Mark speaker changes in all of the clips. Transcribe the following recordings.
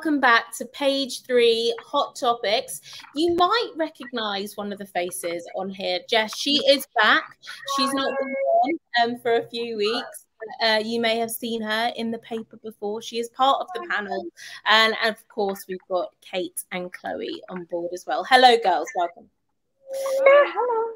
Speaker 1: welcome back to page three, Hot Topics. You might recognize one of the faces on here. Jess, she is back. She's not been on um, for a few weeks. Uh, you may have seen her in the paper before. She is part of the panel. And, and of course, we've got Kate and Chloe on board as well. Hello, girls. Welcome.
Speaker 2: Yeah, hello.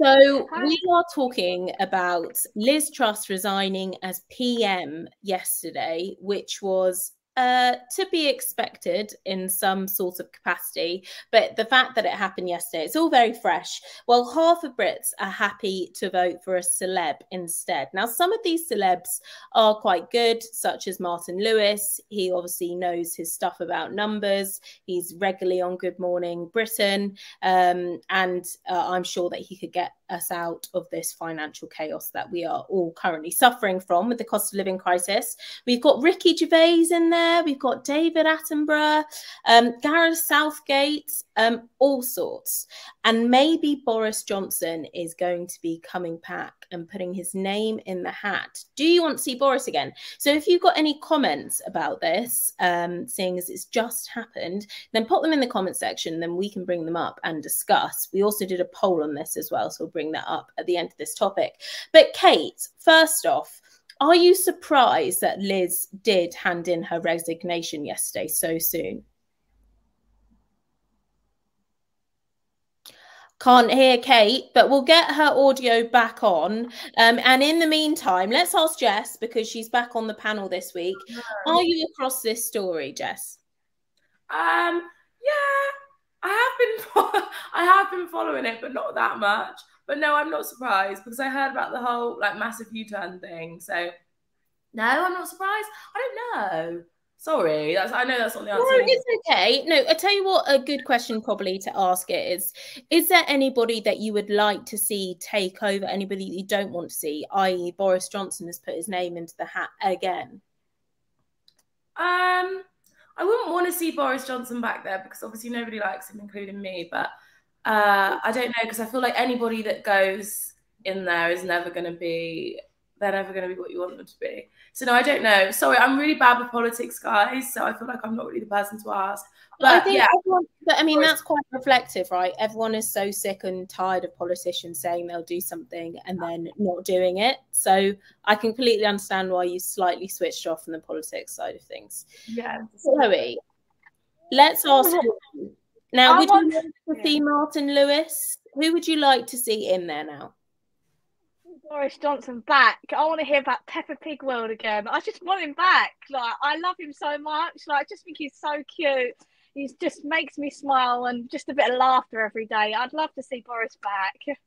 Speaker 1: So we are talking about Liz Truss resigning as PM yesterday, which was uh, to be expected in some sort of capacity. But the fact that it happened yesterday, it's all very fresh. Well, half of Brits are happy to vote for a celeb instead. Now, some of these celebs are quite good, such as Martin Lewis. He obviously knows his stuff about numbers. He's regularly on Good Morning Britain. Um, and uh, I'm sure that he could get us out of this financial chaos that we are all currently suffering from with the cost of living crisis. We've got Ricky Gervais in there, we've got David Attenborough, um, Gareth Southgate, um, all sorts. And maybe Boris Johnson is going to be coming back and putting his name in the hat. Do you want to see Boris again? So if you've got any comments about this, um, seeing as it's just happened, then put them in the comment section, then we can bring them up and discuss. We also did a poll on this as well, so we'll bring that up at the end of this topic. But Kate, first off, are you surprised that Liz did hand in her resignation yesterday so soon? Can't hear Kate, but we'll get her audio back on. Um, and in the meantime, let's ask Jess because she's back on the panel this week. Are you across this story, Jess?
Speaker 3: Um, yeah, I have been I have been following it, but not that much. But no, I'm not surprised because I heard about the whole like massive U-turn thing. So no, I'm not surprised. I don't know. Sorry, that's I know that's not the answer.
Speaker 1: No, it's okay. No, I tell you what, a good question probably to ask it is: Is there anybody that you would like to see take over? Anybody you don't want to see, i.e., Boris Johnson has put his name into the hat again.
Speaker 3: Um, I wouldn't want to see Boris Johnson back there because obviously nobody likes him, including me. But uh, I don't know because I feel like anybody that goes in there is never going to be they're never going to be what you want them to be. So no, I don't know. Sorry, I'm really bad with politics, guys. So I feel like I'm not really the person to ask. But
Speaker 1: I think
Speaker 3: yeah,
Speaker 1: everyone, but I mean that's quite reflective, right? Everyone is so sick and tired of politicians saying they'll do something and then not doing it. So I can completely understand why you slightly switched off from the politics side of things.
Speaker 3: Yeah,
Speaker 1: Chloe, let's ask now.
Speaker 2: I
Speaker 1: Would
Speaker 2: want-
Speaker 1: you like to see Martin Lewis? Who would you like to see in there now?
Speaker 2: Boris Johnson back. I want to hear about Peppa Pig World again. I just want him back. Like I love him so much. Like I just think he's so cute. He just makes me smile and just a bit of laughter every day. I'd love to see Boris back.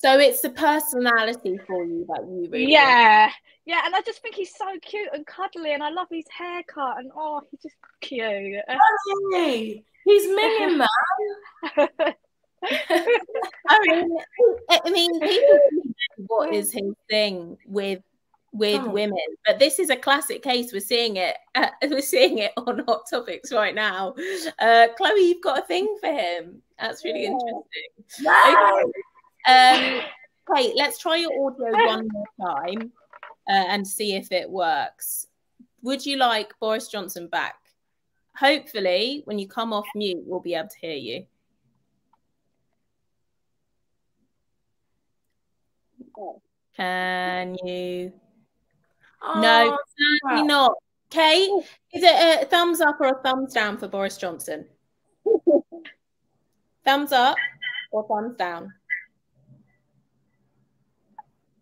Speaker 1: So it's the personality for you that you really like.
Speaker 2: Yeah, yeah, and I just think he's so cute and cuddly, and I love his haircut, and oh, he's just cute.
Speaker 3: Hey, he's minion man.
Speaker 1: I mean, I mean, people what is his thing with with
Speaker 3: Oh.
Speaker 1: women, but this is a classic case. We're seeing it. Uh, we're seeing it on Hot Topics right now. Uh, Chloe, you've got a thing for him. That's really
Speaker 2: Yeah.
Speaker 1: interesting.
Speaker 3: No.
Speaker 1: Um, Kate, let's try your audio one more time uh, and see if it works. Would you like Boris Johnson back? Hopefully, when you come off mute, we'll be able to hear you. Can you? No,
Speaker 3: Oh,
Speaker 1: certainly not. Kate, is it a thumbs up or a thumbs down for Boris Johnson? thumbs up or thumbs down?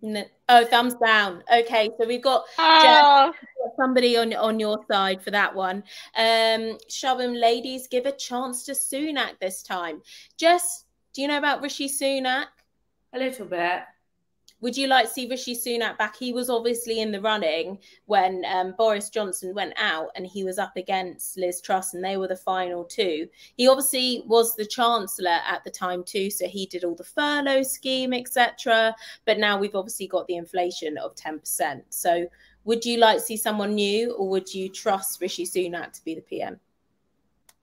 Speaker 1: No. Oh, thumbs down. Okay, so we've got
Speaker 2: Oh,
Speaker 1: somebody on on your side for that one. Um, Shabam, ladies, give a chance to Sunak this time. Jess, do you know about Rishi Sunak?
Speaker 3: a little bit.
Speaker 1: Would you like to see Rishi Sunak back? He was obviously in the running when um, Boris Johnson went out and he was up against Liz Truss and they were the final two. He obviously was the chancellor at the time too, so he did all the furlough scheme, etc. But now we've obviously got the inflation of 10%. So would you like to see someone new or would you trust Rishi Sunak to be the PM?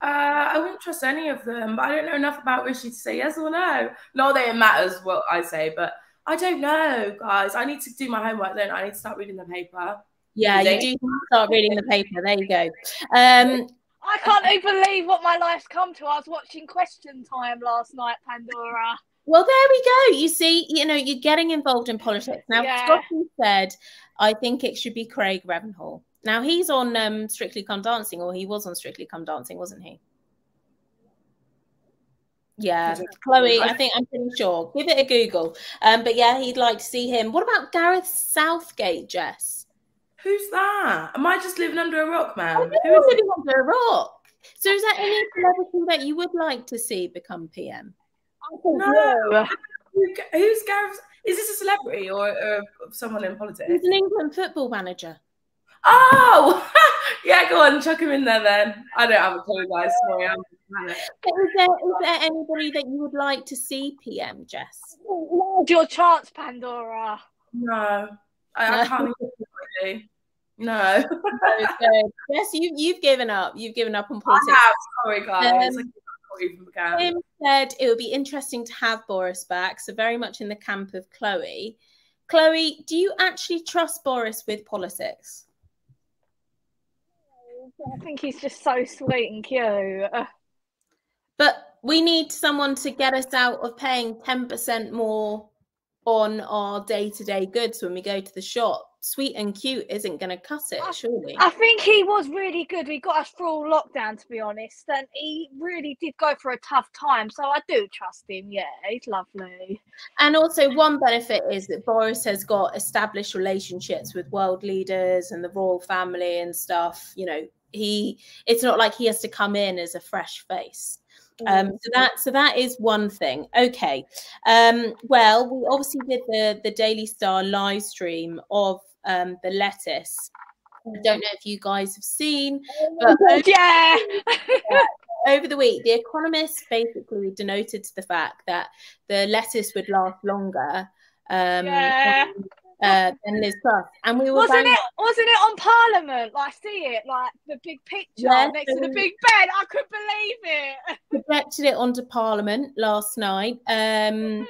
Speaker 3: Uh, I wouldn't trust any of them, but I don't know enough about Rishi to say yes or no. Not that it matters what I say, but I don't know, guys. I need to do my homework, don't I? I need to start reading the paper.
Speaker 1: Yeah, you
Speaker 3: They-
Speaker 1: do start reading the paper. There you go. Um,
Speaker 2: I can't even believe what my life's come to. I was watching Question Time last night, Pandora.
Speaker 1: Well, there we go. You see, you know, you're getting involved in politics. Now, yeah. Scotty said, I think it should be Craig Revel Horwood. Now, he's on um, Strictly Come Dancing, or he was on Strictly Come Dancing, wasn't he? Yeah, Chloe, I think I'm pretty sure. Give it a Google. Um, but yeah, he'd like to see him. What about Gareth Southgate, Jess?
Speaker 3: Who's that? Am I just living under a rock, man?
Speaker 1: Who's living under a rock? So is there any celebrity that you would like to see become PM?
Speaker 3: No. who's Gareth? Is this a celebrity or, or someone in politics?
Speaker 1: He's an England football manager.
Speaker 3: Oh, yeah, go on, chuck him in there then. I don't have a clue, guys. Sorry, I'm
Speaker 1: is there, is there anybody that you would like to see PM, Jess?
Speaker 2: Your chance, Pandora.
Speaker 3: No, I, I can't even No.
Speaker 1: yes, you, you've given up. You've given up on politics. I
Speaker 3: have. Sorry, guys. Um,
Speaker 1: Tim said it would be interesting to have Boris back, so very much in the camp of Chloe. Chloe, do you actually trust Boris with politics?
Speaker 2: I think he's just so sweet and cute.
Speaker 1: But we need someone to get us out of paying 10% more on our day to day goods when we go to the shop sweet and cute isn't going to cut it, surely.
Speaker 2: I think he was really good. He got us through lockdown, to be honest, and he really did go for a tough time. So I do trust him. Yeah, he's lovely.
Speaker 1: And also, one benefit is that Boris has got established relationships with world leaders and the royal family and stuff. You know, he it's not like he has to come in as a fresh face. Um, so that so that is one thing. Okay. Um, well, we obviously did the the Daily Star live stream of um, the lettuce. I don't know if you guys have seen,
Speaker 2: but over, yeah.
Speaker 1: over the week, The Economist basically denoted to the fact that the lettuce would last longer. Um, yeah uh, than Liz Truss. And we were
Speaker 2: wasn't it wasn't it on Parliament? Like see it, like the big picture yeah, next to the big bed. I couldn't believe it.
Speaker 1: Projected it onto Parliament last night. Um,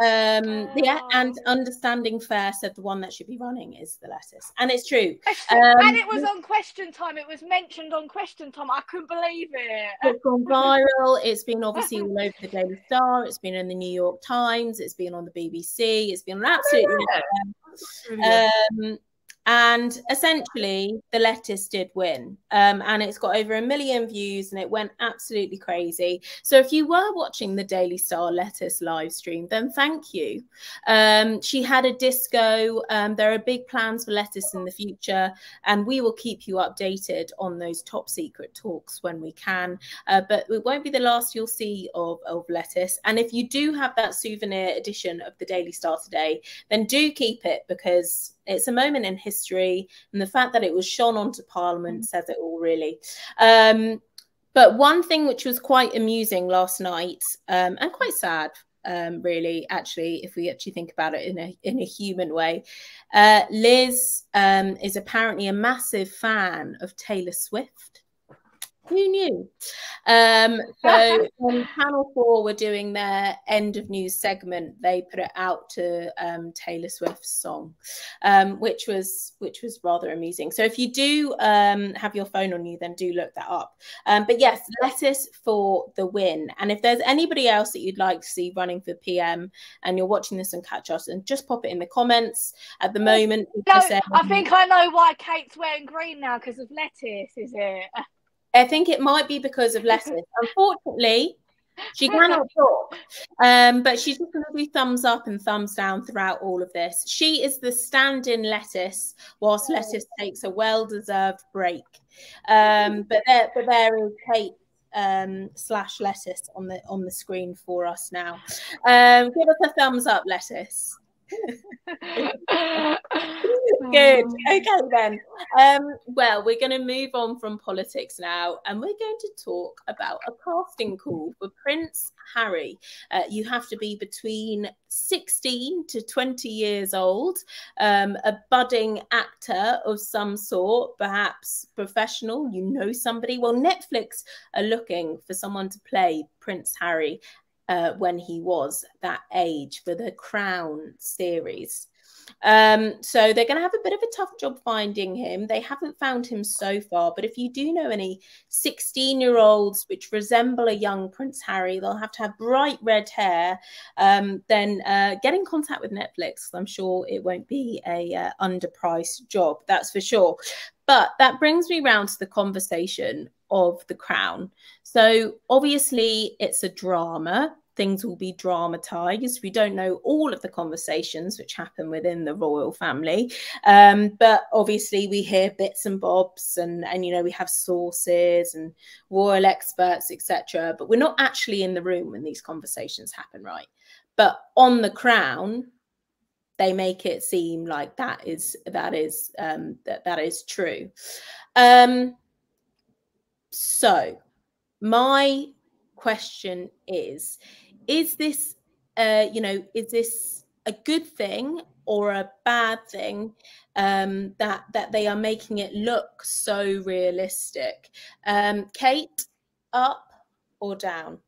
Speaker 1: um, yeah, and oh. understanding fair said the one that should be running is the lettuce, and it's true.
Speaker 2: Um, and it was on Question Time. It was mentioned on Question Time. I couldn't believe it.
Speaker 1: It's gone viral. It's been obviously all over the Daily Star. It's been in the New York Times. It's been on the BBC. It's been on absolutely. Yeah. Um, and essentially, the lettuce did win. Um, and it's got over a million views and it went absolutely crazy. So if you were watching the Daily Star lettuce live stream, then thank you. Um, she had a disco. Um, there are big plans for lettuce in the future. And we will keep you updated on those top secret talks when we can. Uh, but it won't be the last you'll see of, of lettuce. And if you do have that souvenir edition of the Daily Star today, then do keep it because it's a moment in history, and the fact that it was shone onto Parliament mm. says it all, really. Um, but one thing which was quite amusing last night um, and quite sad, um, really, actually, if we actually think about it in a in a human way, uh, Liz um, is apparently a massive fan of Taylor Swift. Who knew? Um, so when Channel 4 were doing their end of news segment, they put it out to um, Taylor Swift's song, um, which was which was rather amusing. So if you do um, have your phone on you, then do look that up. Um, but yes, lettuce for the win. And if there's anybody else that you'd like to see running for PM and you're watching this and catch us, and just pop it in the comments. At the moment,
Speaker 2: no, I think I know why Kate's wearing green now because of lettuce, is it?
Speaker 1: I think it might be because of lettuce. Unfortunately, she cannot talk, um, but she's just going to do thumbs up and thumbs down throughout all of this. She is the stand-in lettuce, whilst lettuce takes a well-deserved break. Um, but there, but there is Kate um, slash lettuce on the on the screen for us now. Um, give us a thumbs up, lettuce. Good. Okay, then. Um, well, we're going to move on from politics now, and we're going to talk about a casting call for Prince Harry. Uh, you have to be between 16 to 20 years old, um, a budding actor of some sort, perhaps professional. You know somebody. Well, Netflix are looking for someone to play Prince Harry uh, when he was that age for the Crown series. Um, so they're going to have a bit of a tough job finding him. They haven't found him so far, but if you do know any 16 year olds which resemble a young Prince Harry, they'll have to have bright red hair. Um, then uh, get in contact with Netflix. I'm sure it won't be a uh, underpriced job, that's for sure. But that brings me round to the conversation of the crown. So obviously, it's a drama things will be dramatized. We don't know all of the conversations which happen within the royal family, um, but obviously we hear bits and bobs, and and you know we have sources and royal experts, etc. But we're not actually in the room when these conversations happen, right? But on the crown, they make it seem like that is that is um, that that is true. Um, so my question is is this uh, you know is this a good thing or a bad thing um, that that they are making it look so realistic? Um, kate up or down?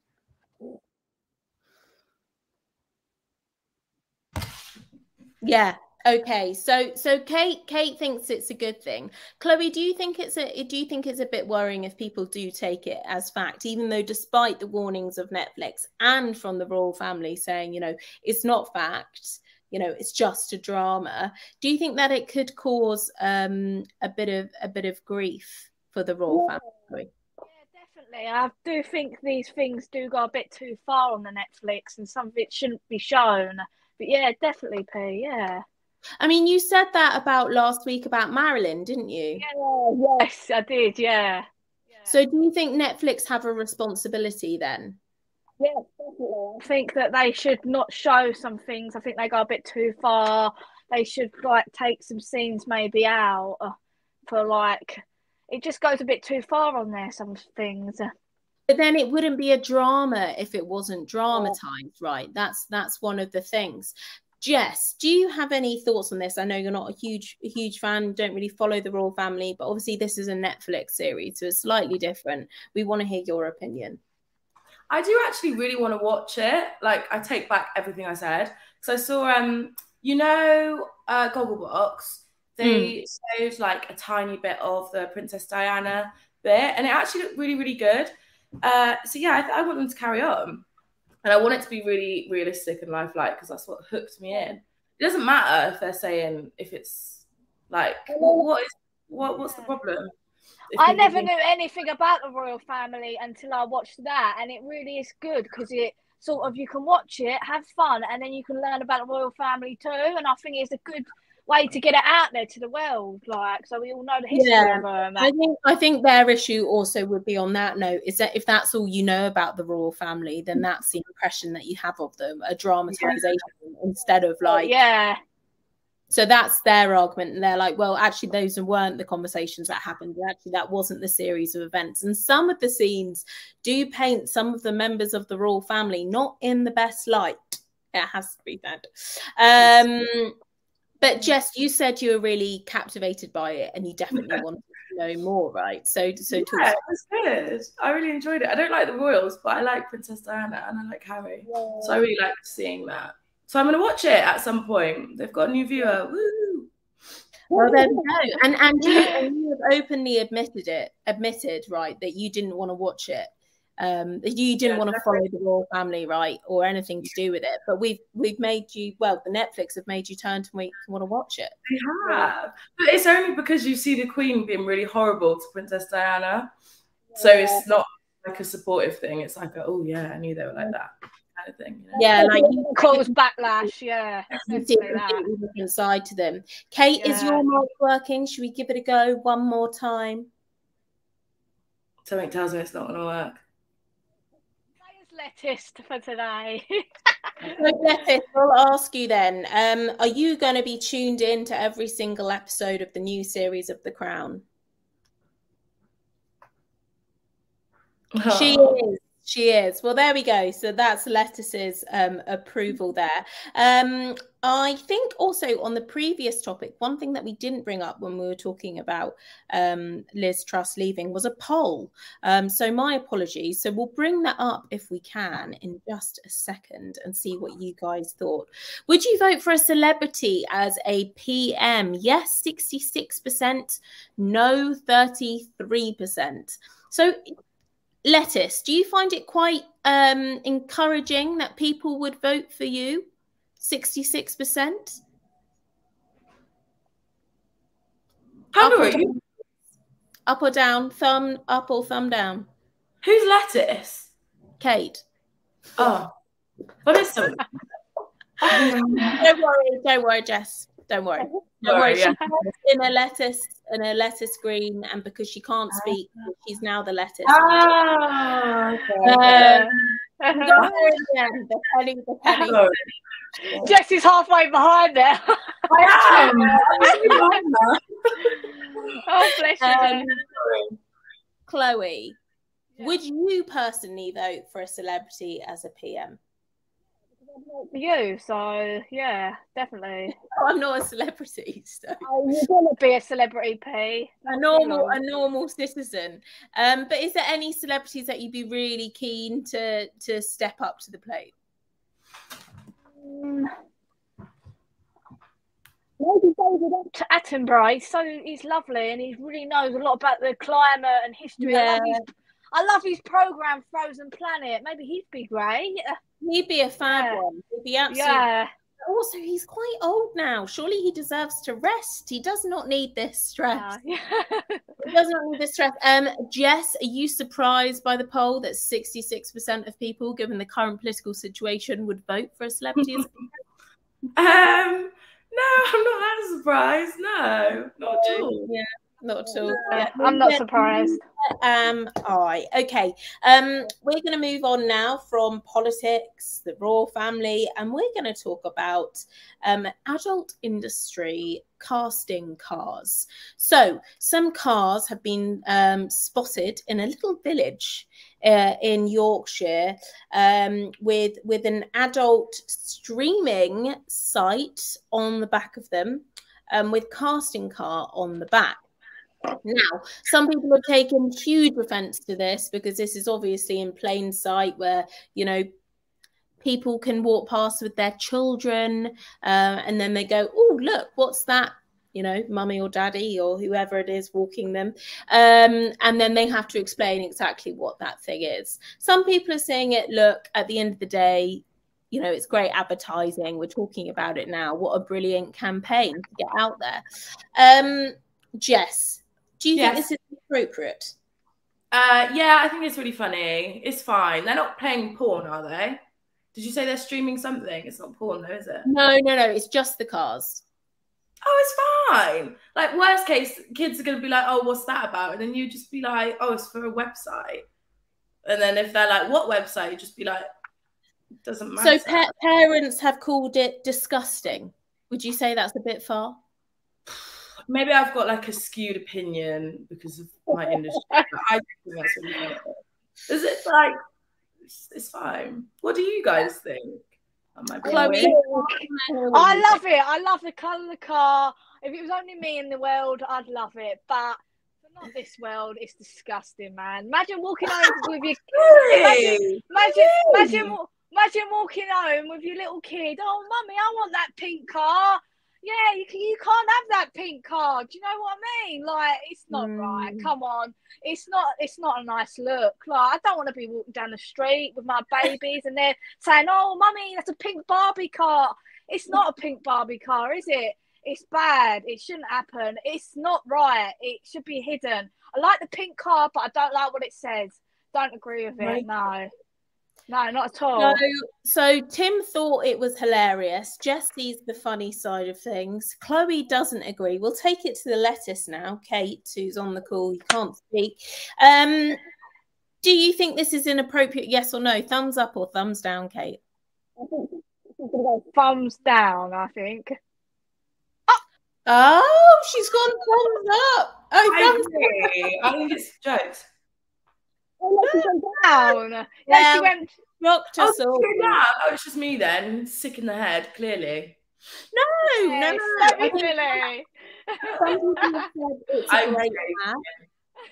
Speaker 1: Yeah Okay, so so Kate Kate thinks it's a good thing. Chloe, do you think it's a do you think it's a bit worrying if people do take it as fact, even though despite the warnings of Netflix and from the royal family saying, you know, it's not fact, you know, it's just a drama. Do you think that it could cause um a bit of a bit of grief for the royal yeah. family?
Speaker 2: Yeah, definitely. I do think these things do go a bit too far on the Netflix and some of it shouldn't be shown. But yeah, definitely, P. Yeah.
Speaker 1: I mean, you said that about last week about Marilyn, didn't you?
Speaker 2: Yeah, yes, I did. Yeah.
Speaker 1: yeah. So, do you think Netflix have a responsibility then?
Speaker 2: Yes, definitely. I think that they should not show some things. I think they go a bit too far. They should like take some scenes maybe out uh, for like it just goes a bit too far on there. Some things.
Speaker 1: But then it wouldn't be a drama if it wasn't dramatized, right? That's that's one of the things. Jess, do you have any thoughts on this? I know you're not a huge, huge fan, don't really follow the royal family, but obviously this is a Netflix series, so it's slightly different. We want to hear your opinion.
Speaker 3: I do actually really want to watch it. Like, I take back everything I said. So I saw, um, you know, uh, Gogglebox. They mm. showed like a tiny bit of the Princess Diana bit, and it actually looked really, really good. Uh, so yeah, I, I want them to carry on and I want it to be really realistic and lifelike because that's what hooked me in. It doesn't matter if they're saying if it's like what, what is what what's the problem?
Speaker 2: I never knew anything about the royal family until I watched that, and it really is good because it sort of you can watch it, have fun, and then you can learn about the royal family too. And I think it's a good way to get it out there to the world, like so we all know the history yeah. of them.
Speaker 1: I think I think their issue also would be on that note is that if that's all you know about the royal family, then that's the impression that you have of them, a dramatization yeah. instead of like
Speaker 2: yeah.
Speaker 1: So that's their argument, and they're like, well, actually, those weren't the conversations that happened. Actually, that wasn't the series of events. And some of the scenes do paint some of the members of the royal family not in the best light. It has to be said. Um, but Jess, you said you were really captivated by it, and you definitely yeah. wanted to know more, right? So, so
Speaker 3: yeah, it was good. I really enjoyed it. I don't like the royals, but I like Princess Diana and I like Harry, yeah. so I really liked seeing that. So I'm going to watch it at some point. They've got a new viewer. Woo!
Speaker 1: Well, there we go. And and you, and you have openly admitted it, admitted right that you didn't want to watch it um, you didn't yeah, want to follow the royal family, right, or anything to do with it. But we've we've made you well. The Netflix have made you turn to me want to watch it.
Speaker 3: They have, but it's only because you see the Queen being really horrible to Princess Diana, yeah. so it's not like a supportive thing. It's like, a, oh yeah, I knew they were like that. Kind of thing, you know?
Speaker 1: Yeah, like
Speaker 2: cause backlash. Yeah,
Speaker 1: you see different side to them. Kate, yeah. is your mic working? Should we give it a go one more time?
Speaker 3: Something tells me it's not going to work
Speaker 2: lettuce for today.
Speaker 1: lettuce, I'll ask you then. Um, are you going to be tuned in to every single episode of the new series of The Crown? Oh. She is. She is. Well, there we go. So that's Lettuce's um, approval there. Um, I think also on the previous topic, one thing that we didn't bring up when we were talking about um, Liz Truss leaving was a poll. Um, so my apologies. So we'll bring that up if we can in just a second and see what you guys thought. Would you vote for a celebrity as a PM? Yes, 66%. No, 33%. So lettuce. Do you find it quite um, encouraging that people would vote for you? 66%
Speaker 3: How or you?
Speaker 1: up or down? Thumb up or thumb down?
Speaker 3: Who's lettuce?
Speaker 1: Kate.
Speaker 3: Oh. What is some
Speaker 1: don't worry don't worry jess don't worry don't worry yeah. in a lettuce and a lettuce green, and because she can't speak, she's now the lettuce.
Speaker 3: Ah, okay.
Speaker 1: um, the penny, the penny. Oh.
Speaker 2: Jesse's halfway behind there.
Speaker 3: I am.
Speaker 2: oh, bless um,
Speaker 1: Chloe, yeah. would you personally vote for a celebrity as a PM?
Speaker 2: You, so yeah, definitely.
Speaker 1: I'm not a celebrity, so
Speaker 2: oh, you're gonna be a celebrity, P.
Speaker 1: A normal, a normal citizen. Um, but is there any celebrities that you'd be really keen to to step up to the plate? Um,
Speaker 2: maybe David Attenborough. He's so he's lovely and he really knows a lot about the climate and history. Yeah. I love his, I love his program Frozen Planet. Maybe he'd be great.
Speaker 1: He'd be a fab yeah. one. He'd be absolutely. Yeah. Also, he's quite old now. Surely he deserves to rest. He does not need this stress. Yeah. he does not need this stress. Um, Jess, are you surprised by the poll that 66% of people, given the current political situation, would vote for a celebrity? um,
Speaker 3: no, I'm not that surprised. No, not at all.
Speaker 1: Yeah not at all. Yeah.
Speaker 2: I'm not surprised.
Speaker 1: Um, all right, okay. Um, we're going to move on now from politics, the royal family, and we're going to talk about um, adult industry casting cars. So, some cars have been um, spotted in a little village uh, in Yorkshire um, with with an adult streaming site on the back of them, um, with casting car on the back. Now, some people have taken huge offense to this because this is obviously in plain sight where, you know, people can walk past with their children uh, and then they go, oh, look, what's that? You know, mummy or daddy or whoever it is walking them. Um, and then they have to explain exactly what that thing is. Some people are saying it, look, at the end of the day, you know, it's great advertising. We're talking about it now. What a brilliant campaign to get out there. Um, Jess, do you yes. think this is appropriate?
Speaker 3: Uh, yeah, I think it's really funny. It's fine. They're not playing porn, are they? Did you say they're streaming something? It's not porn, though, is it?
Speaker 1: No, no, no. It's just the cars.
Speaker 3: Oh, it's fine. Like worst case, kids are gonna be like, "Oh, what's that about?" And then you just be like, "Oh, it's for a website." And then if they're like, "What website?" You just be like, "Doesn't matter."
Speaker 1: So pa- parents have called it disgusting. Would you say that's a bit far?
Speaker 3: maybe I've got like a skewed opinion because of my industry. I think that's really funny. Is it like it's, it's, fine? What do you guys think?
Speaker 2: Chloe, I love it. I love the colour of the car. If it was only me in the world, I'd love it. But not this world. It's disgusting, man. Imagine walking home with your imagine, imagine, imagine, imagine walking home with your little kid. Oh, mummy, I want that pink car yeah, you, you can't have that pink card. Do you know what I mean? Like, it's not mm. right. Come on, it's not. It's not a nice look. Like, I don't want to be walking down the street with my babies and they're saying, "Oh, mummy, that's a pink Barbie car." It's not a pink Barbie car, is it? It's bad. It shouldn't happen. It's not right. It should be hidden. I like the pink car, but I don't like what it says. Don't agree with it. Right. No. No, not at all. So,
Speaker 1: so Tim thought it was hilarious. Jess sees the funny side of things. Chloe doesn't agree. We'll take it to the lettuce now. Kate, who's on the call, you can't speak. Um, do you think this is inappropriate? Yes or no? Thumbs up or thumbs down, Kate?
Speaker 2: I think she's gonna go thumbs down. I think.
Speaker 1: Oh, she's gone thumbs up. Oh,
Speaker 3: thumbs I, I think it's jokes.
Speaker 2: Oh, down. Yeah, she went.
Speaker 1: Rocked us
Speaker 3: Oh,
Speaker 1: all.
Speaker 3: oh, it's just me then, sick in the head, clearly.
Speaker 1: No, no, no.
Speaker 2: so
Speaker 1: I think
Speaker 2: Billy.
Speaker 1: some people said it's a great ad.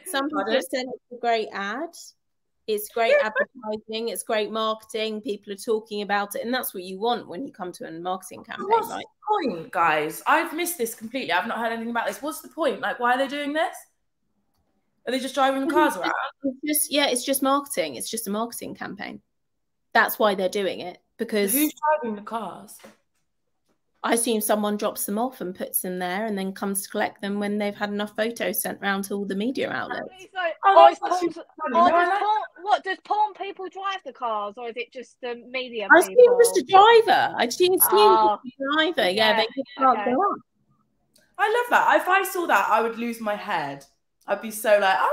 Speaker 1: Some people have said it's a great ad. It's great advertising. It's great marketing. People are talking about it, and that's what you want when you come to a marketing campaign,
Speaker 3: What's
Speaker 1: right?
Speaker 3: the point, guys? I've missed this completely. I've not heard anything about this. What's the point? Like, why are they doing this? Are they just driving the mm-hmm. cars around?
Speaker 1: It's just yeah, it's just marketing. It's just a marketing campaign. That's why they're doing it because
Speaker 3: Who's driving the cars?
Speaker 1: I assume someone drops them off and puts them there, and then comes to collect them when they've had enough photos sent round to all the media outlets.
Speaker 2: It's like,
Speaker 3: Oh,
Speaker 2: oh, it's porn,
Speaker 3: funny.
Speaker 2: oh,
Speaker 3: No,
Speaker 2: does porn, what does porn people drive the cars, or is it just the media
Speaker 1: I
Speaker 2: people?
Speaker 1: assume just a driver. I assume it's
Speaker 2: Oh.
Speaker 1: just a ah, driver. Yeah,
Speaker 2: Yeah,
Speaker 1: they can't
Speaker 2: okay.
Speaker 1: go on.
Speaker 3: I love that. If I saw that, I would lose my head. I'd be so like, oh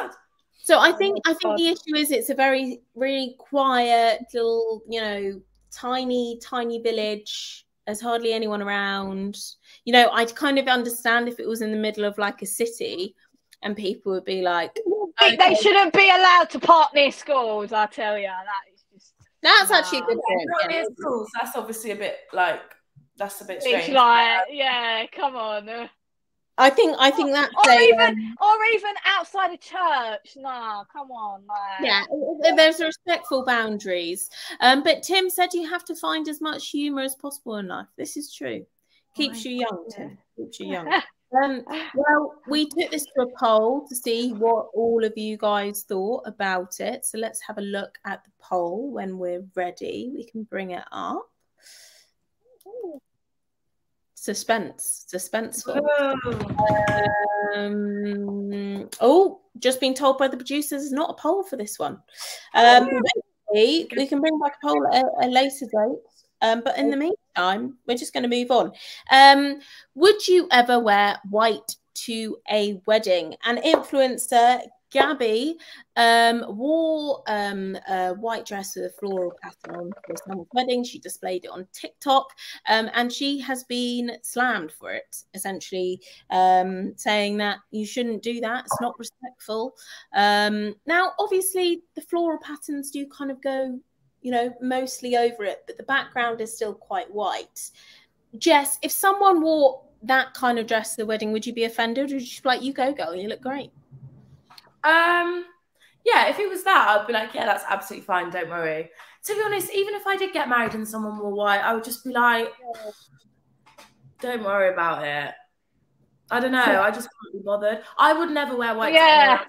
Speaker 3: my god.
Speaker 1: So I
Speaker 2: Oh
Speaker 1: think
Speaker 2: my
Speaker 1: I think
Speaker 2: God.
Speaker 1: the issue is it's a very really quiet little, you know, tiny tiny village. There's hardly anyone around. You know, I'd kind of understand if it was in the middle of like a city, and people would be like,
Speaker 2: They- They shouldn't be allowed to park near schools. I tell you, that is just
Speaker 1: "That's actually a good point."
Speaker 3: Not
Speaker 1: yeah.
Speaker 3: near schools. That's obviously a bit like that's a bit
Speaker 2: it's
Speaker 3: strange.
Speaker 2: like, yeah, come on,
Speaker 1: I think I think that's
Speaker 2: or
Speaker 1: a,
Speaker 2: even
Speaker 1: um,
Speaker 2: or even outside a church. Nah, come on, like,
Speaker 1: yeah, there's respectful boundaries. Um, but Tim said you have to find as much humour as possible in life. This is true. Keeps
Speaker 3: my
Speaker 1: you young,
Speaker 2: God.
Speaker 1: Tim. Keeps you young. Um, well, we took this to a poll to see what all of you guys thought about it. So let's have a look at the poll when we're ready. We can bring it up. Suspense, suspenseful.
Speaker 3: Oh.
Speaker 1: Um, oh, just been told by the producers, not a poll for this one. Um, basically, we can bring back a poll at a, a later date. Um, but in the meantime, we're just going to move on. Um, would you ever wear white to a wedding? An influencer, Gabby, um, wore um, a white dress with a floral pattern on for someone's wedding. She displayed it on TikTok, um, and she has been slammed for it, essentially um, saying that you shouldn't do that. It's not respectful. Um, now, obviously, the floral patterns do kind of go, you know, mostly over it, but the background is still quite white. Jess, if someone wore that kind of dress to the wedding, would you be offended, or would you just be like, "You go, girl, you look great"?
Speaker 3: Um, yeah, if it was that, I'd be like, yeah, that's absolutely fine. Don't worry. To be honest, even if I did get married and someone wore white, I would just be like, don't worry about it. I don't know. I just can't be bothered. I would never wear white.
Speaker 2: Yeah.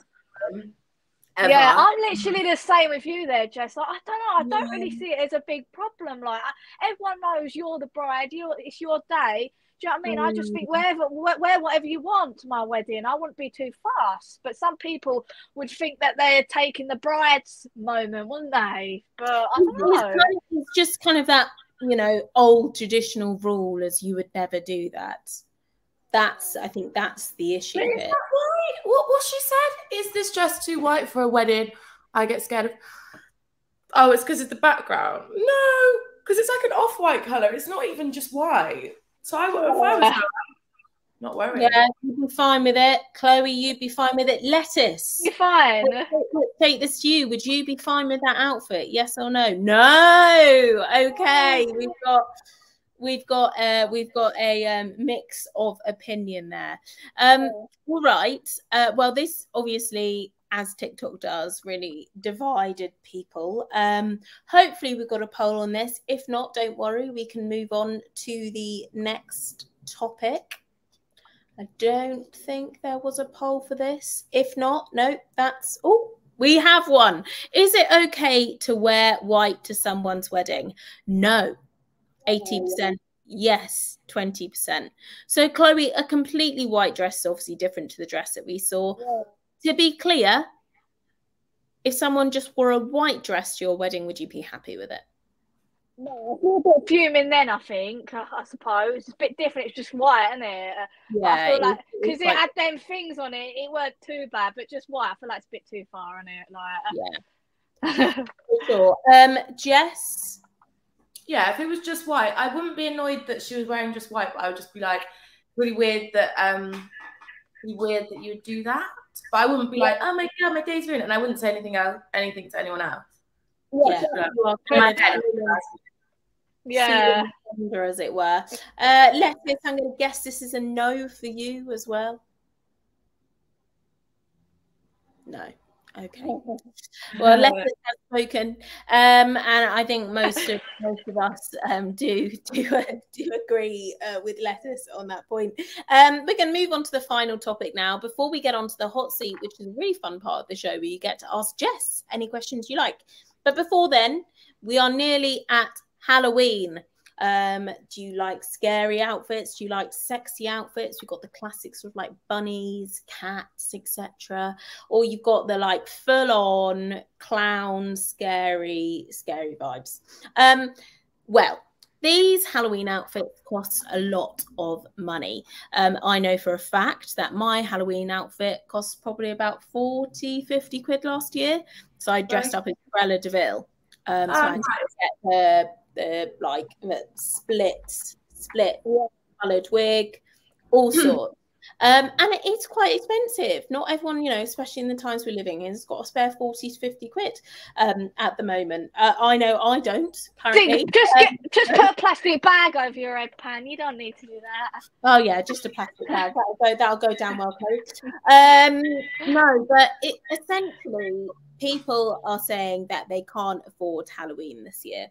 Speaker 2: Yeah, I'm literally the same with you there, Jess. Like, I don't know. I don't really see it as a big problem. Like, everyone knows you're the bride. You, it's your day. You know what I mean? I just think mm. wherever, wear, wear whatever you want to my wedding. I wouldn't be too fast. But some people would think that they're taking the bride's moment, wouldn't they? But I don't
Speaker 1: It's,
Speaker 2: know.
Speaker 1: kind of, it's just kind of that, you know, old traditional rule as you would never do that. That's, I think, that's the issue
Speaker 3: is that why? What, what she said? Is this dress too white for a wedding? I get scared of. Oh, it's because of the background. No, because it's like an off-white color. It's not even just white. So I, if I was her, not worried.
Speaker 1: Yeah, you'd be fine with it. Chloe, you'd be fine with it. Lettuce.
Speaker 2: You're fine.
Speaker 1: Take this to you. Would you be fine with that outfit? Yes or no? No. Okay, we've got we've got uh we've got a um, mix of opinion there. Um, all right. Uh, well, this obviously, as TikTok does, really divided people. Um, hopefully, we've got a poll on this. If not, don't worry. We can move on to the next topic. I don't think there was a poll for this. If not, no, that's oh, we have one. Is it okay to wear white to someone's wedding? No. 80%. Yes, 20%. So, Chloe, a completely white dress is obviously different to the dress that we saw. To be clear, if someone just wore a white dress to your wedding, would you be happy with it?
Speaker 2: No, I feel a bit fuming then, I think, I, I suppose. It's a bit different. It's just white, isn't it? But I feel like, because it had them things on it, it weren't too bad, but just white, I feel like it's a bit too far on it.
Speaker 1: yeah,
Speaker 2: Like,
Speaker 1: for sure. Um, Jess,
Speaker 3: Yeah, if it was just white, I wouldn't be annoyed that she was wearing just white, but I would just be like, really weird that um really weird that you would do that. But I wouldn't be like, oh my god, my day's ruined, and I wouldn't say anything else, anything to anyone else.
Speaker 1: Yeah,
Speaker 2: yeah. yeah.
Speaker 1: as it were. Uh, Lettuce, I'm going to guess this is a no for you as well. No. Okay. Well, Lettuce has spoken, um, and I think most of most of us um, do do uh, do agree uh, with Lettuce on that point. Um, we're going to move on to the final topic now. Before we get on to the hot seat, which is a really fun part of the show, where you get to ask Jess any questions you like. But before then, we are nearly at Halloween. Um, do you like scary outfits? Do you like sexy outfits? We've got the classics of like bunnies, cats, etc. Or you've got the like full on clown, scary, scary vibes. Um, well, these Halloween outfits cost a lot of money. Um, I know for a fact that my Halloween outfit cost probably about 40, 50 quid last year. So I dressed right. up as Cruella de Vil. Um, so oh, I had to get the the like split split coloured wig, all hmm. sorts. Um, and it is quite expensive. Not everyone, you know, especially in the times we're living in, has got a spare 40 to 50 quid um, at the moment. Uh, I know I don't currently.
Speaker 2: Just, get, um, just put a plastic bag over your egg pan. You don't need to do that.
Speaker 1: Oh, yeah, just a plastic bag. That'll go, that'll go down well, Um, no, but it, essentially, people are saying that they can't afford Halloween this year.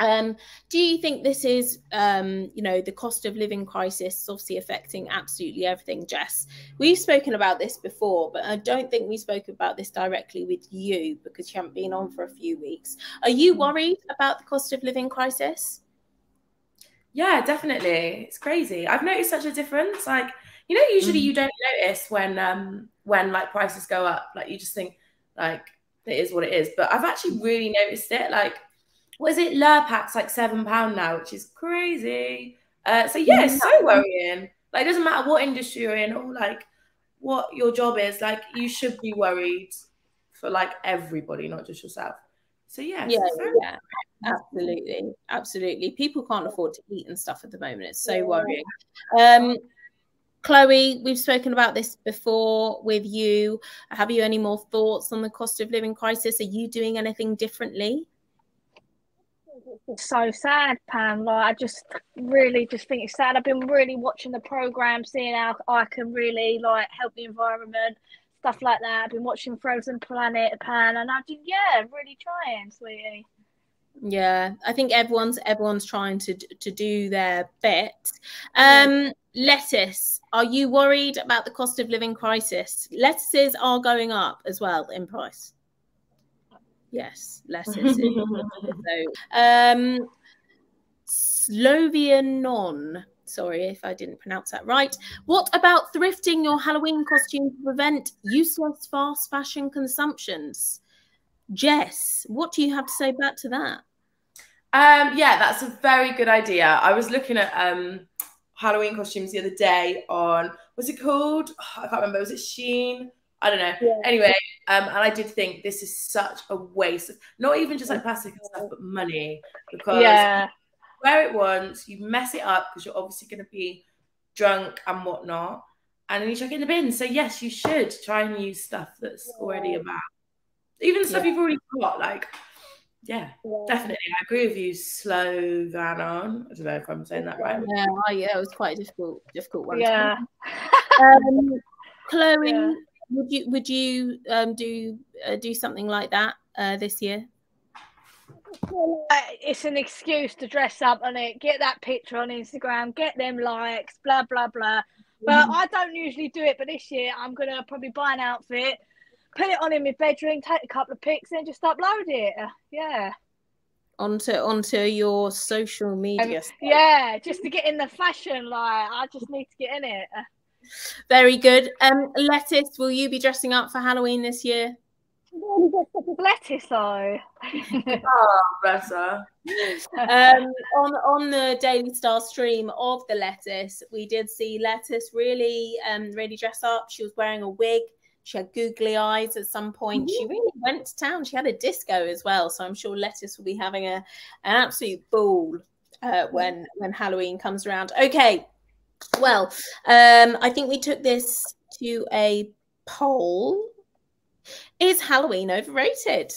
Speaker 1: Um, do you think this is, um, you know, the cost of living crisis obviously affecting absolutely everything, Jess? We've spoken about this before, but I don't think we spoke about this directly with you because you haven't been on for a few weeks. Are you mm-hmm. worried about the cost of living crisis?
Speaker 3: Yeah, definitely. It's crazy. I've noticed such a difference. Like, you know, usually mm. you don't notice when um when like prices go up. Like you just think like it is what it is. But I've actually really noticed it. Like what is it? Lurpak's like seven pound now, which is crazy. Uh, so yeah, it's so worrying. Like, it doesn't matter what industry you're in or like what your job is. Like, you should be worried for like everybody, not just yourself. So yeah,
Speaker 1: yeah, yeah, absolutely, absolutely. People can't afford to eat and stuff at the moment. It's so worrying. Um, Chloe, we've spoken about this before with you. Have you any more thoughts on the cost of living crisis? Are you doing anything differently?
Speaker 2: It's so sad, Pam. Like I just really just think it's sad. I've been really watching the program, seeing how I can really like help the environment, stuff like that. I've been watching Frozen Planet, Pam, and I've been yeah, really trying, sweetie.
Speaker 1: Yeah, I think everyone's everyone's trying to to do their bit. Um, lettuce, are you worried about the cost of living crisis? Lettuces are going up as well in price. Yes, lettuce. so, um, Slovianon. Sorry if I didn't pronounce that right. What about thrifting your Halloween costume to prevent useless fast fashion consumptions? Jess, what do you have to say back to that?
Speaker 3: Um, yeah, that's a very good idea. I was looking at um, Halloween costumes the other day on what's it called? Oh, I can't remember. Was it Shein? I don't know. Yeah. Anyway, um, and I did think this is such a waste of not even just like plastic and stuff, but money because yeah. wear it once, you mess it up because you're obviously going to be drunk and whatnot, and then you chuck it in the bin. So yes, you should try and use stuff that's yeah. already about, even stuff yeah. you've already got. Like, yeah, definitely, I agree with you. Slow van on. I don't know if I'm saying that right.
Speaker 1: Yeah, yeah, it was quite a difficult, difficult one.
Speaker 2: Yeah.
Speaker 1: um, Chloe would you would you um, do uh, do something like that uh, this year?
Speaker 2: It's an excuse to dress up on it, get that picture on Instagram, get them likes, blah blah blah. But mm. I don't usually do it. But this year, I'm gonna probably buy an outfit, put it on in my bedroom, take a couple of pics, and just upload it. Yeah.
Speaker 1: Onto onto your social media. Um,
Speaker 2: yeah, just to get in the fashion. Like I just need to get in it.
Speaker 1: Very good. Um, lettuce, will you be dressing up for Halloween this year?
Speaker 2: Lettuce, though.
Speaker 3: oh, bless her.
Speaker 1: um, on on the Daily Star stream of the lettuce, we did see lettuce really, um, really dress up. She was wearing a wig. She had googly eyes at some point. Mm-hmm. She really went to town. She had a disco as well, so I'm sure lettuce will be having a an absolute ball uh, when when Halloween comes around. Okay, well, um, I think we took this to a poll is Halloween overrated?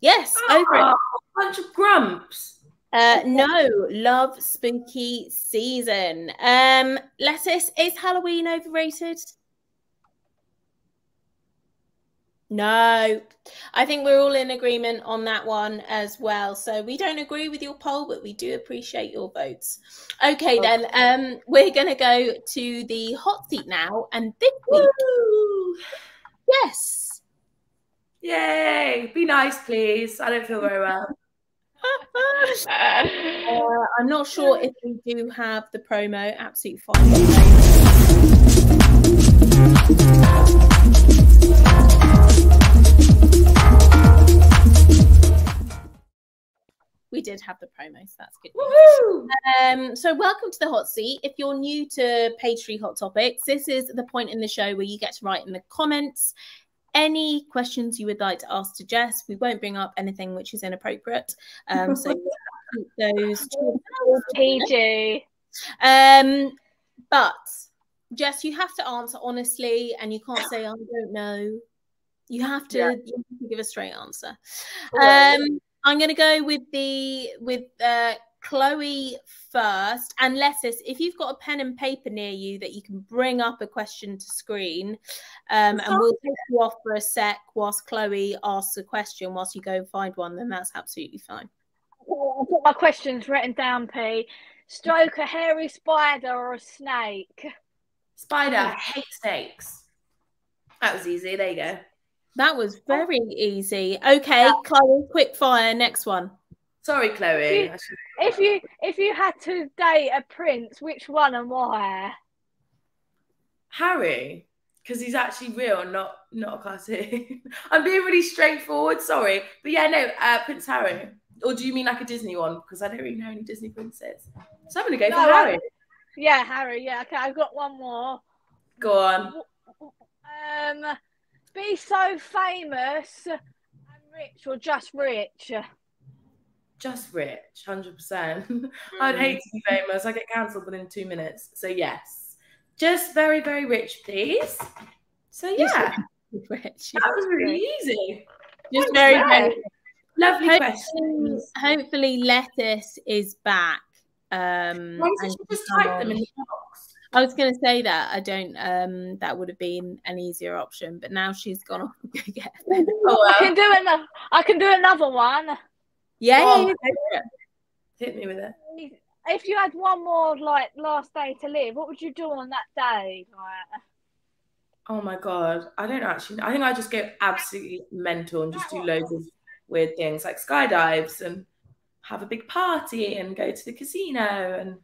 Speaker 1: Yes,
Speaker 3: Oh,
Speaker 1: over it.
Speaker 3: bunch of grumps.
Speaker 1: Uh, no, love spooky season. Um, lettuce, is Halloween overrated? No, I think we're all in agreement on that one as well. So we don't agree with your poll, but we do appreciate your votes. Okay, then um, we're going to go to the hot seat now, and this week,
Speaker 3: Woo!
Speaker 1: yes,
Speaker 3: Yay! Be nice, please. I don't feel very well.
Speaker 1: uh, I'm not sure if we do have the promo. Absolutely fine. We did have the promo, so that's good. Um, so welcome to the hot seat. If you're new to Page Three Hot Topics, this is the point in the show where you get to write in the comments any questions you would like to ask to Jess. We won't bring up anything which is inappropriate. Um, so those.
Speaker 2: PG.
Speaker 1: um, but Jess, you have to answer honestly, and you can't say I don't know. You have to,
Speaker 2: Yeah.
Speaker 1: you have to give a straight answer. Um, I'm going to go with the with uh, Chloe first, and Lettuce. If you've got a pen and paper near you that you can bring up a question to screen, um, and we'll take you off for a sec whilst Chloe asks a question. Whilst you go find one, then that's absolutely fine.
Speaker 2: I've got my questions written down, P. Stroke a hairy spider or a snake?
Speaker 3: Spider, hate snakes. That was easy. There you go.
Speaker 1: That was very easy. Okay, Chloe, quick fire. Next one.
Speaker 3: Sorry, Chloe. I should-
Speaker 2: If you if you had to date a prince, which one and why?
Speaker 3: Harry, because he's actually real, not not a cartoon. I'm being really straightforward. Sorry, but yeah, no, uh, Prince Harry. Or do you mean like a Disney one? Because I don't really know any Disney princes. So I'm gonna go
Speaker 2: No,
Speaker 3: for Harry.
Speaker 2: Yeah, Harry. Yeah, okay. I've got one more.
Speaker 3: Go on.
Speaker 2: Um, be so famous and rich, or just rich?
Speaker 3: Just rich, hundred percent. I'd hate to be famous. I get cancelled within two minutes. So yes, just very, very rich, please. So yeah,
Speaker 1: Rich.
Speaker 3: that was really easy.
Speaker 1: Just very, very
Speaker 3: Lovely
Speaker 1: hopefully,
Speaker 3: questions.
Speaker 1: hopefully lettuce is back. Um,
Speaker 3: Why did you just type them in the box?
Speaker 1: I was going to say that I don't. Um, that would have been an easier option, but now she's gone off to go get.
Speaker 3: Oh
Speaker 2: I can do another. I can do another one.
Speaker 1: Yeah,
Speaker 3: Oh,
Speaker 1: yeah,
Speaker 3: yeah. Hit me with it.
Speaker 2: If you had one more like last day to live, what would you do on that day? Like,
Speaker 3: Oh my god, I don't actually. I think I just go absolutely mental and just do loads of weird things like skydives and have a big party and go to the casino and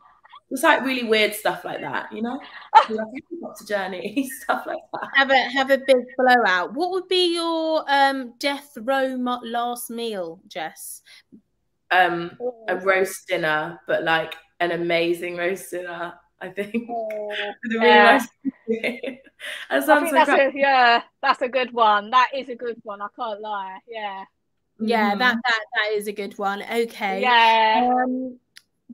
Speaker 3: just like really weird stuff like that. You know, Do, like a helicopter journey, stuff like that.
Speaker 1: have a have a big blowout. What would be your um death row last meal, Jess?
Speaker 3: Um, a roast dinner, but like an amazing roast dinner. I think. A really
Speaker 2: Yeah.
Speaker 3: nice. that
Speaker 2: I
Speaker 3: sounds
Speaker 2: think
Speaker 3: so
Speaker 2: that's
Speaker 3: great.
Speaker 2: a yeah, that's a good one. That is a good one. I can't lie. Yeah,
Speaker 1: Yeah,
Speaker 3: Mhm.
Speaker 1: that that that is a good one. Okay.
Speaker 2: yeah.
Speaker 1: Um,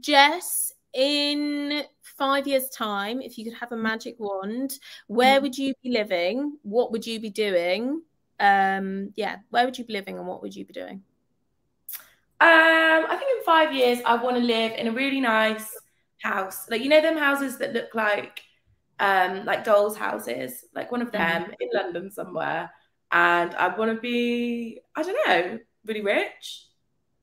Speaker 1: Jess, in five years' time, if you could have a magic wand, where
Speaker 3: Mhm.
Speaker 1: would you be living? What would you be doing? Um, yeah, where would you be living and what would you be doing?
Speaker 3: Um, I think in five years I want to live in a really nice house. Like you know them houses that look like um like dolls houses, like one of them in London somewhere. And I want to be, I don't know, really rich.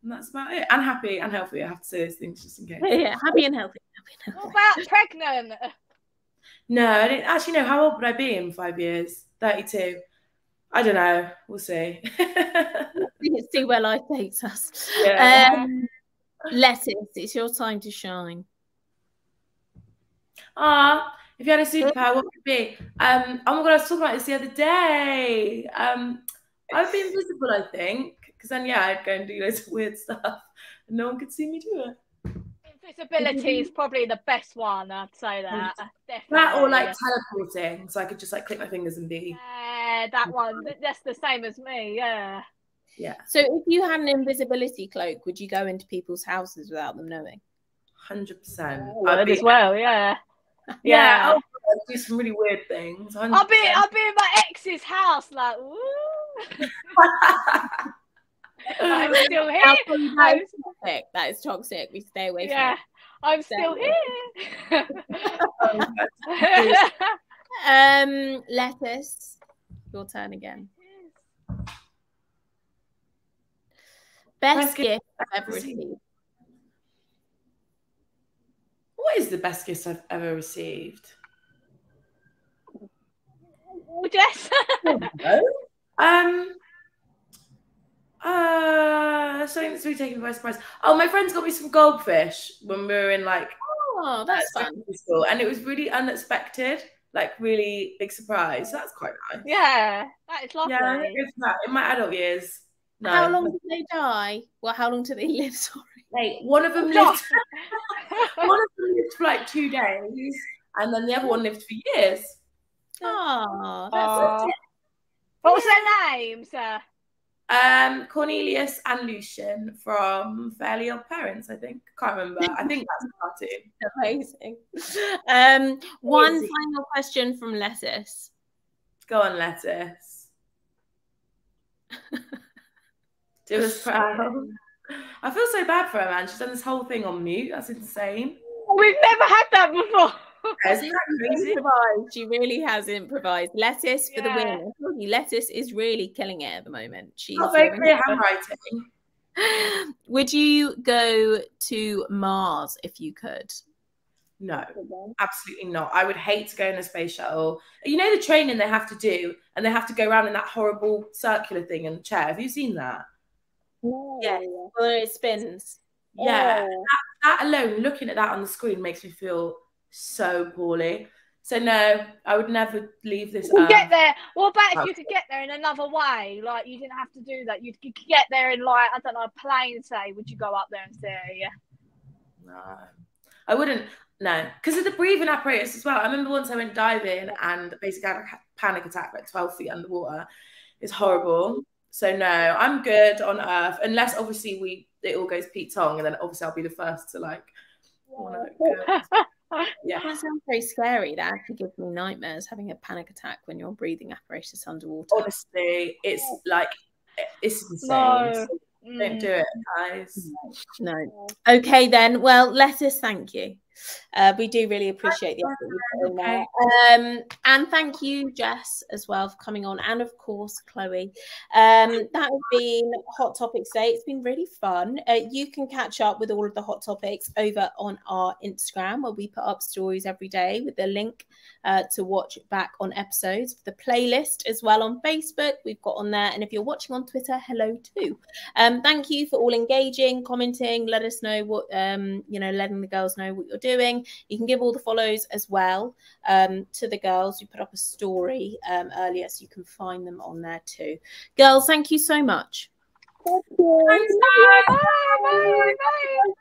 Speaker 3: And that's about it. And happy and healthy. I have to say those things just in case.
Speaker 1: yeah, happy and healthy. Happy and
Speaker 2: What about pregnant?
Speaker 3: No, I didn't actually know how old would I be in five years? 32. I don't know. We'll see.
Speaker 1: Let's see where life takes us.
Speaker 3: Yeah.
Speaker 1: Um, Lettuce, it's your time to shine.
Speaker 3: Ah, if you had a superpower, what would it be? Um, oh my god, I was talking about this the other day. Um, I'd be invisible, I think, because then yeah, I'd go and do loads of weird stuff, and no one could see me do it.
Speaker 2: Invisibility is probably the best one. I'd say that. Definitely.
Speaker 3: That or like teleporting, so I could just like click my fingers and be
Speaker 2: Yeah, that one. That's the same as me. Yeah.
Speaker 3: yeah,
Speaker 1: So, if you had an invisibility cloak, would you go into people's houses without them knowing?
Speaker 3: hundred percent.
Speaker 2: Oh, I'd as well. Yeah.
Speaker 3: Yeah.
Speaker 2: Yeah.
Speaker 3: Oh, do some really weird things.
Speaker 2: I'll be I'll be in my ex's house, like woo. I'm still here.
Speaker 1: That is toxic. That is toxic. We stay away
Speaker 2: yeah,
Speaker 1: from
Speaker 2: I'm still here.
Speaker 1: um, lettuce. Your turn again. Best
Speaker 3: Best gift
Speaker 1: gift I've
Speaker 3: I've
Speaker 1: ever
Speaker 3: received.
Speaker 1: received.
Speaker 3: What is the best gift I've ever received?
Speaker 2: Oh, Jess.
Speaker 3: um, uh, something that's really taken by surprise. Oh, my friends got me some goldfish when we were in like
Speaker 1: Oh, that's fun.
Speaker 3: school, and it was really unexpected, like really big surprise. So that's quite nice.
Speaker 2: yeah, that is lovely.
Speaker 3: Yeah, I'm gonna go for that. in my adult years. No,
Speaker 1: How long did they die? Well, how long did they live? Sorry.
Speaker 3: Wait, one of them lived. one of them lived for like two days, and then the other one lived for years.
Speaker 1: Oh, that's
Speaker 2: Aw. what was their name, sir?
Speaker 3: Um, Cornelius and Lucian from Fairly Odd Parents, I think. Can't remember. I think that's a cartoon.
Speaker 1: amazing. Um, one
Speaker 3: Amazing.
Speaker 1: final question from Lettuce.
Speaker 3: Go on, lettuce. Do us proud. I feel so bad for her, man. She's done this whole thing on mute. That's insane.
Speaker 2: We've never had that before.
Speaker 3: Isn't that?
Speaker 1: Improvised. She really has improvised. Lettuce for the
Speaker 2: Yeah.
Speaker 1: win. I told you, Lettuce is really killing it at the moment. She's
Speaker 3: Not very clear handwriting.
Speaker 1: Would you go to Mars if you could?
Speaker 3: No, absolutely not. I would hate to go in a space shuttle. You know the training they have to do, and they have to go around in that horrible circular thing in the chair. Have you seen that?
Speaker 1: Yeah. Well, it spins.
Speaker 3: Yeah,
Speaker 2: Oh.
Speaker 3: that alone, looking at that on the screen makes me feel so poorly. So no, I would never leave this
Speaker 2: You
Speaker 3: earth.
Speaker 2: get there. What about if
Speaker 3: Oh.
Speaker 2: you could get there in another way? Like you didn't have to do that. You could get there in like I don't know, a plane. Say, would you go up there and stay? Yeah.
Speaker 3: No, I wouldn't. No, because of the breathing apparatus as well. I remember once I went diving and basically had a panic attack, like 12 feet underwater. It's horrible. So no, I'm good on Earth, unless obviously we it all goes Pete Tong, and then obviously I'll be the first to like. wanna look good. Yeah,
Speaker 1: That sounds very scary. That actually gives me nightmares having a panic attack when you're breathing apparatus underwater.
Speaker 3: honestly, it's like it's insane.
Speaker 2: No.
Speaker 3: Don't mm. do it, guys.
Speaker 1: No. Okay, then. Well, let us thank you. Uh, we do really appreciate the effort you put in there. Um, and thank you, Jess, as well, for coming on. And of course, Chloe. Um, that has been Hot Topics Day. It's been really fun. Uh, you can catch up with all of the hot topics over on our Instagram, where we put up stories every day with the link uh, to watch back on episodes. The playlist as well on Facebook, we've got on there. And if you're watching on Twitter, hello too. Um, thank you for all engaging, commenting. Let us know what um, you know, letting the girls know what you're doing. You can give all the follows as well um, to the girls. We put up a story um, earlier, so you can find them on there too. Girls, thank you so much.
Speaker 2: Thank you.
Speaker 3: Thanks,
Speaker 2: Bye. Bye. Bye.